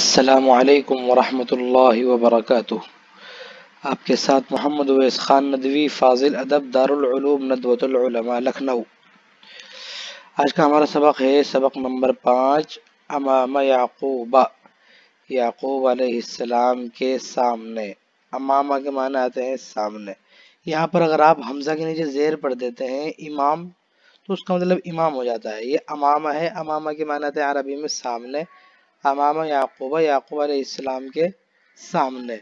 السلام علیکم ورحمۃ اللہ وبرکاتہ۔ آپ کے ساتھ محمد اویس خان ندوی، فاضل ادب، دارالعلوم، ندوۃ العلماء، لکھنؤ۔ آج کا ہمارا سبق ہے سبق نمبر پانچ امام یعقوب یعقوب علیہ السلام کے سامنے۔ امامہ کے معنی آتے ہیں سامنے۔ یہاں پر اگر آپ حمزہ کے نیچے زیر پڑھ دیتے ہیں، امام، تو اس کا مطلب امام ہو جاتا ہے۔ یہ امامہ ہے، امامہ کے معنی آتے ہیں عربی میں سامنے۔ امام یعقوب یعقوب علیہ السلام کے سامنے۔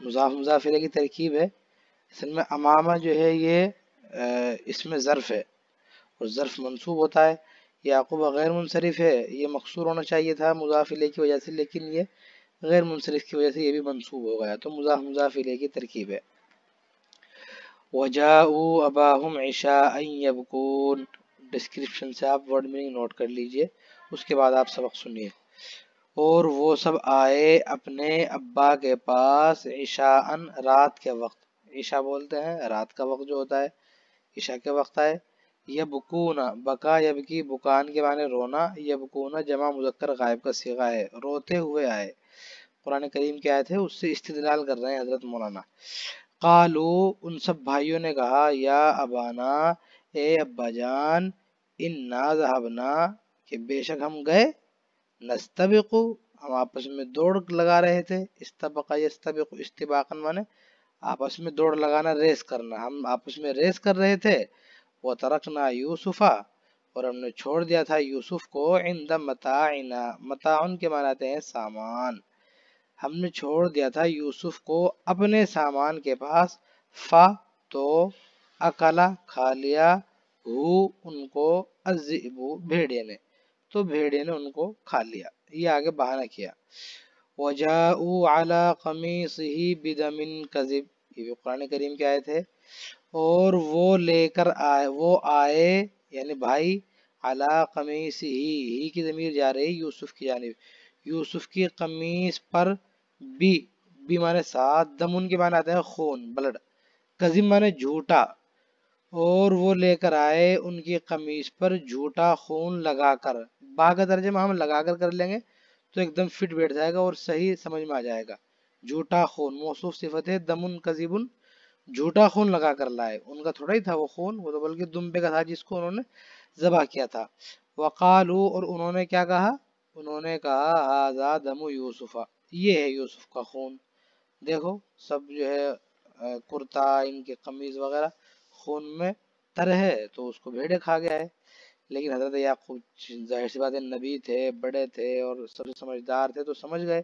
مضاف مضاف کی ترکیب ہے۔ اصل میں امامہ جو ہے یہ اس میں ظرف ہے اور ظرف منصوب ہوتا ہے۔ یعقوب غیر منصرف ہے، یہ مقصور ہونا چاہیے تھا مضاف علیہ کی وجہ سے، لیکن یہ غیر منصرف کی وجہ سے یہ بھی منصوب ہو گیا۔ تو مضاف مضاف علیہ کی ترکیب ہے۔ وجاؤ اباہم عشاء یبکون۔ ڈسکرپشن سے آپ ورڈ میننگ نوٹ کر لیجیے، اس کے بعد آپ سبق سنیے۔ اور وہ سب آئے اپنے ابا کے پاس عشاء رات کے وقت۔ عشاء بولتے ہیں، رات کا وقت جو ہوتا ہے، عشاء کے وقت آئے۔ یبکون بکا یبکی، بکان کے معنی رونا۔ یبکون، جمع مذکر، غائب کا سیغہ ہے۔ روتے ہوئے آئے۔ قرآن کریم کے آئے تھے اس سے استدلال کر رہے ہیں حضرت مولانا۔ قالو، ان سب بھائیوں نے کہا، یا ابانا، اے ابا جان، انا ذهبنا کہ بے شک ہم گئے نستبقو ہم آپس میں دوڑ لگا رہے تھے۔ استبقا یستبقو استباقا مانے آپس میں دوڑ لگانا، ریس کرنا۔ ہم آپس میں ریس کر رہے تھے۔ وہ ترکنا یوسفا، اور ہم نے چھوڑ دیا تھا یوسف کو عند متاعنا۔ متاعن کے معنی ہیں سامان۔ ہم نے چھوڑ دیا تھا یوسف کو اپنے سامان کے پاس۔ فا، تو اکلا کھا لیا۔ ہو، ان کو الزئبو بھیڑے نے تو بھیڑے نے ان کو کھا لیا۔ یہ آگے بہانہ کیا۔ وجاؤ علی قمیصه بدم کذب یہ بھی قرآن کریم کے آئے تھے اور وہ لے کر آئے، وہ آئے یعنی بھائی علی قمیصه ہی ہی کی ضمیر جا رہی یوسف کی جانب۔ یوسف کی قمیص پر بی بی مانے ساتھ دمن کے معنی آتے ہیں خون، بلڈ۔ قزم مانے جھوٹا۔ اور وہ لے کر آئے ان کی قمیص پر جھوٹا خون لگا کر۔ با کا ترجمہ ہم لگا کر کر لیں گے تو ایک دم فٹ بیٹھ جائے گا اور صحیح سمجھ میں آ جائے گا۔ جھوٹا خون، موصوف صفت ہے دمن قزیبن جھوٹا خون لگا کر لائے۔ ان کا تھوڑا ہی تھا وہ خون، وہ تو بلکہ دمبے کا تھا جس کو انہوں نے ذبح کیا تھا۔ وقالو، اور انہوں نے کیا کہا؟ انہوں نے کہا آزا دم یوسفہ یہ ہے یوسف کا خون۔ دیکھو، سب جو ہے کرتا، ان کے قمیض وغیرہ۔ خون میں تر ہے تو اس کو بھیڑے کھا گیا ہے۔ لیکن حضرت یعقوب، ظاہر سی بات نبی تھے، بڑے تھے اور سب سمجھدار تھے تو سمجھ گئے۔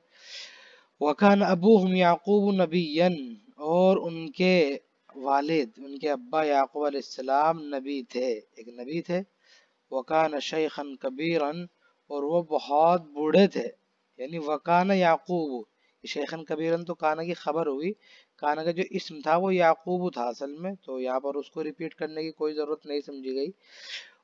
وکان ابوہم یعقوب نبی اور ان کے والد، ان کے ابا یعقوب علیہ السلام نبی تھے۔ ایک نبی تھے۔ وکان شیخن کبیرن اور وہ بہت بوڑھے تھے۔ یعنی وکان یعقوب شیخن کبیرن تو کانا کی خبر ہوئی۔ کانا کا جو اسم تھا وہ یعقوب تھا اصل میں، تو یہاں پر اس کو ریپیٹ کرنے کی کوئی ضرورت نہیں سمجھی گئی۔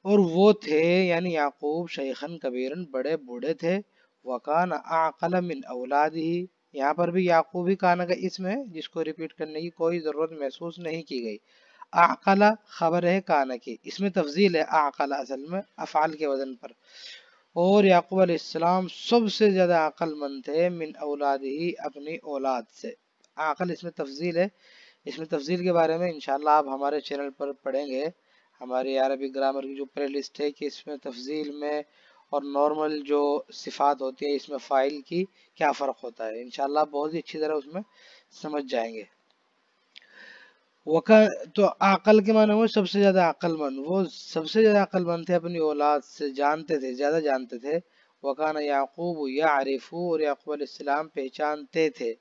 اور وہ تھے یعنی یعقوب شیخن کبیرن بڑے بوڑھے تھے۔ وکان اعقل من اولاد ہی یہاں پر بھی یعقوب ہی کانا کا اسم ہے، جس کو ریپیٹ کرنے کی کوئی ضرورت محسوس نہیں کی گئی۔ اعقل خبر ہے کانا کی اس میں تفضیل ہے اعقل اصل میں، افعال کے وزن پر۔ اور یعقوب علیہ السلام سب سے زیادہ عقل مند تھے، من اولاد ہی اپنی اولاد سے۔ عقل اس میں تفضیل ہے۔ اس میں تفضیل کے بارے میں انشاءاللہ آپ ہمارے چینل پر پڑھیں گے۔ ہماری عربی گرامر کی جو پلے لسٹ ہے کہ اس میں تفضیل میں اور نارمل جو صفات ہوتی ہے اس میں فائل کی کیا فرق ہوتا ہے۔ انشاءاللہ بہت ہی اچھی طرح اس میں سمجھ جائیں گے۔ تو عقل کے معنی وہ سب سے زیادہ عقل مند۔ وہ سب سے زیادہ عقل مند تھے، اپنی اولاد سے جانتے تھے، زیادہ جانتے تھے۔ وکان یعقوب یا اور یعقوب علیہ السلام پہچانتے تھے۔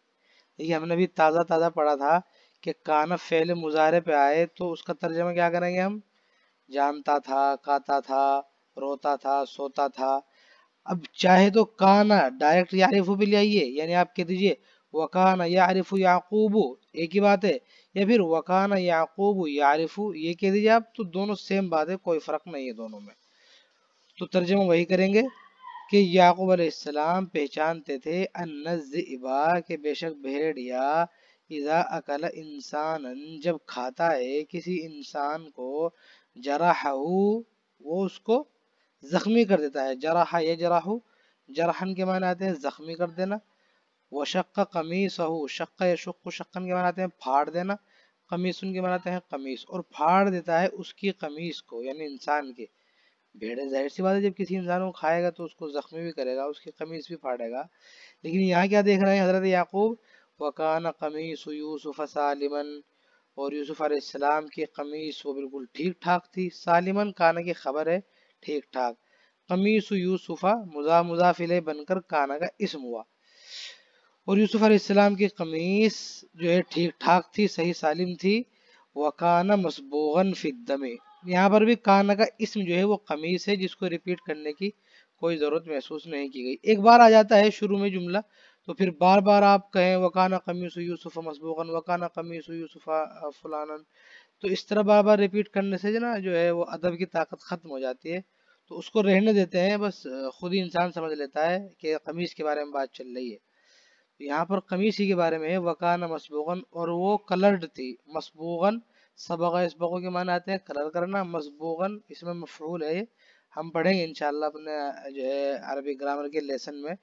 یہ ہم نے بھی تازہ تازہ پڑھا تھا کہ کانا فعل مظاہرے پہ آئے تو اس کا ترجمہ کیا کریں گے ہم؟ جانتا تھا، کاتا تھا، روتا تھا، سوتا تھا۔ اب چاہے تو کانا ڈائریکٹ یعرف بھی لے آئیے یعنی آپ کہہ دیجیے وکانا یعرف یعقوب، ایک ہی بات ہے، یا پھر وکانا یعقوب یعرف، یہ کہہ دیجیے آپ، تو دونوں سیم بات ہے، کوئی فرق نہیں ہے دونوں میں۔ تو ترجمہ وہی کریں گے۔ کہ یعقوب علیہ السلام پہچانتے تھے النزئبا کہ بے شک بھیڑیا، اذا اکل انسان جب کھاتا ہے، کسی انسان کو جرحہو وہ اس کو زخمی کر دیتا ہے۔ جرح یہ جرحو جرحن کے معنی آتے ہیں زخمی کر دینا۔ وشق قمیص ہو شق شق شقن کے معنی آتے ہیں پھاڑ دینا۔ قمیص ان کے معنی آتے ہیں قمیص، اور پھاڑ دیتا ہے اس کی قمیص کو یعنی انسان کے۔ بھیڑے ظاہر سی بات ہے، جب کسی انسان کو کھائے گا تو اس کو زخمی بھی کرے گا، اس کی قمیص بھی پھاڑے گا۔ لیکن یہاں کیا دیکھ رہے ہیں حضرت یعقوب؟ وکان قمیص یوسف سالمن اور یوسف علیہ السلام کی قمیص وہ بالکل ٹھیک ٹھاک تھی۔ سالمن کانا کی خبر ہے، ٹھیک ٹھاک۔ قمیص یوسفہ مضا مضافلے بن کر کانا کا اسم ہوا۔ اور یوسف علیہ السلام کی قمیص جو ہے، ٹھیک ٹھاک تھی، صحیح سالم تھی۔ وکانا مسبوغن فی الدم یہاں پر بھی کانا کا اسم جو ہے وہ قمیص ہے جس کو ریپیٹ کرنے کی کوئی ضرورت محسوس نہیں کی گئی۔ ایک بار آ جاتا ہے شروع میں جملہ، تو پھر بار بار آپ کہیں وکانا قمیص یوسف مسبوغن وکانا قمیص یوسف فلانن تو اس طرح بار بار ریپیٹ کرنے سے نا، جو ہے وہ ادب کی طاقت ختم ہو جاتی ہے۔ تو اس کو رہنے دیتے ہیں، بس خود ہی انسان سمجھ لیتا ہے کہ قمیص کے بارے میں بات چل رہی ہے۔ یہاں پر قمیص ہی کے بارے میں ہے، وکانا مسبوغن اور وہ کلرڈ تھی مسبوغن سبغ اسبغوں کے معنی آتے ہیں کلر کرنا مسبوغن اس میں مفعول ہے یہ۔ ہم پڑھیں گے انشاءاللہ اپنے جو ہے عربی گرامر کے لیسن میں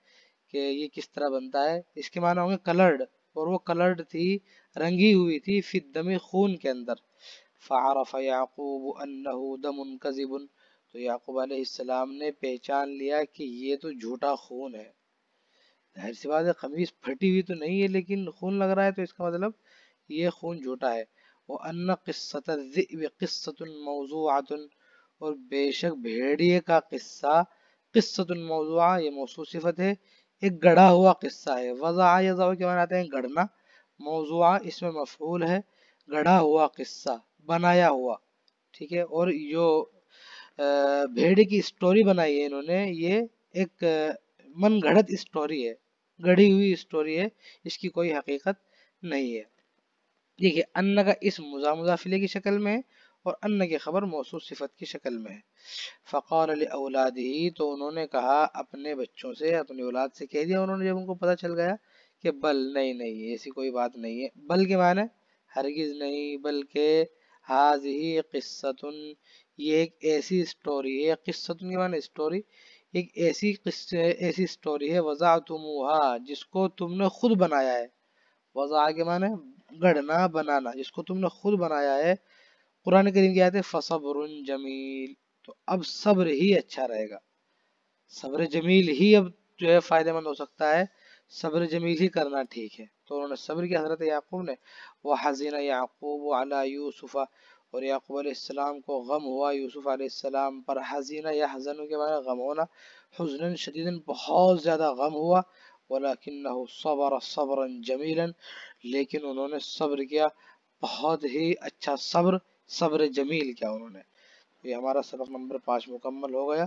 کہ یہ کس طرح بنتا ہے۔ اس کے معنی ہوں گے کلرڈ اور وہ کلرڈ تھی، رنگی ہوئی تھی فی الدم خون کے اندر۔ فعرف یعقوب انہو دم کذب۔ تو یعقوب علیہ السلام نے پہچان لیا کہ یہ تو جھوٹا خون ہے۔ ظاہر سی بات ہے، قمیص پھٹی ہوئی تو نہیں ہے، لیکن خون لگ رہا ہے تو اس کا مطلب یہ خون جھوٹا ہے۔ وَأَنَّ قِصَّةَ الذِّئْبِ قِصَّةٌ مَوْضُوعَةٌ اور بے شک بھیڑیے کا قصہ قصة موضوعہ یہ موصول صفت ہے، ایک گڑا ہوا قصہ ہے۔ وضع یضع کے معنی آتے ہیں؟ گڑنا موضوعہ اس میں مفعول ہے گڑا ہوا قصہ، بنایا ہوا۔ ٹھیک ہے؟ اور جو بھیڑی کی سٹوری بنائی ہے انہوں نے۔ یہ ایک من گھڑت سٹوری ہے گڑی ہوئی سٹوری ہے، اس کی کوئی حقیقت نہیں ہے۔ دیکھیے، ان کا اس مزا مضافلے کی شکل میں ہے اور ان کی خبر موصول صفت کی شکل میں۔ ہے فقال لاولادہ تو انہوں نے کہا، اپنے بچوں سے، اپنی اولاد سے کہہ دیا۔ انہوں نے جب ان کو پتہ چل گیا کہ بل، نہیں نہیں، ایسی کوئی بات نہیں ہے۔ بل کے معنی ہرگز نہیں، بلکہ حاضی قصت یہ ایک ایسی سٹوری ہے۔ قصت کے معنی سٹوری ایک ایسی قصے ایسی سٹوری ہے۔ وضعتموہا جس کو تم نے خود بنایا ہے۔ وضع کے معنی گڑنا بنانا جس کو تم نے خود بنایا ہے۔ قرآن کریم کی آیت ہے، فصبر جمیل تو اب صبر ہی اچھا رہے گا۔ صبر جمیل ہی اب جو ہے فائدہ مند ہو سکتا ہے۔ صبر جمیل ہی کرنا ٹھیک ہے۔ تو انہوں نے صبر کی حضرت یعقوب نے وہ حضین یعقوب علی یوسف۔ اور یعقوب علیہ السلام کو غم ہوا، یوسف علیہ السلام پر حزینہ یا حزن کے معنی غم ہونا۔ حزن شدید بہت زیادہ غم ہوا۔ ولیکنہو صبر صبرا جمیلا لیکن انہوں نے صبر کیا، بہت ہی اچھا صبر صبر جمیل کیا انہوں نے۔ یہ ہمارا سبق نمبر پانچ مکمل ہو گیا۔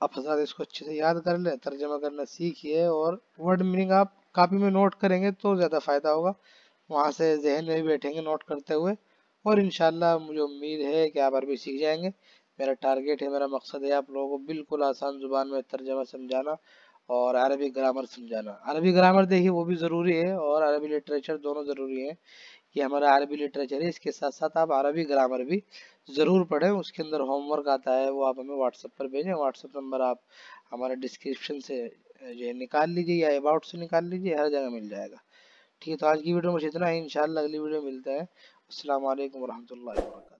اب حضرات اس کو اچھے سے یاد کر لیں، ترجمہ کرنا سیکھئے اور ورڈ میننگ آپ کاپی میں نوٹ کریں گے تو زیادہ فائدہ ہوگا۔ وہاں سے ذہن میں بھی بیٹھیں گے نوٹ کرتے ہوئے۔ اور انشاءاللہ مجھے امید ہے کہ آپ عربی سیکھ جائیں گے۔ میرا ٹارگیٹ ہے، میرا مقصد ہے آپ لوگوں کو بالکل آسان زبان میں ترجمہ سمجھانا۔ اور عربی گرامر سمجھانا۔ عربی گرامر دیکھیے وہ بھی ضروری ہے اور عربی لٹریچر دونوں ضروری ہیں یہ ہمارا عربی لٹریچر ہے۔ اس کے ساتھ ساتھ آپ عربی گرامر بھی ضرور پڑھیں۔ اس کے اندر ہوم ورک آتا ہے، وہ آپ ہمیں واٹس اپ پر بھیجیں۔ واٹس اپ نمبر آپ ہمارے ڈسکرپشن سے جو ہے نکال لیجیے یا اباؤٹ سے نکال لیجیے ہر جگہ مل جائے گا۔ ٹھیک ہے، تو آج کی ویڈیو مجھے اتنا ہے انشاءاللہ اگلی ویڈیو ملتا ہے السلام علیکم ورحمۃ اللہ وبرکاتہ۔